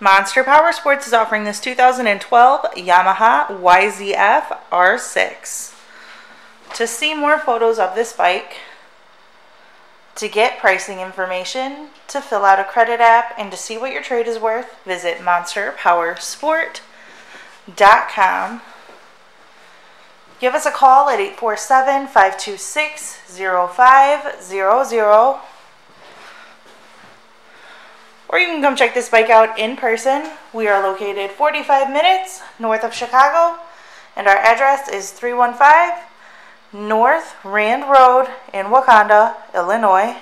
Monster Power Sports is offering this 2012 Yamaha YZF R6. To see more photos of this bike, to get pricing information, to fill out a credit app, and to see what your trade is worth, visit monsterpowersport.com. Give us a call at 847 526 0500 or you can come check this bike out in person. We are located 45 minutes north of Chicago, and our address is 315 North Rand Road in Wauconda, Illinois.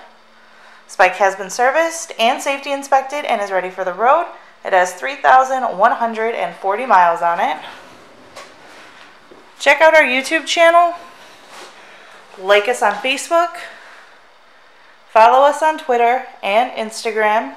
This bike has been serviced and safety inspected and is ready for the road. It has 3,140 miles on it. Check out our YouTube channel. Like us on Facebook. Follow us on Twitter and Instagram.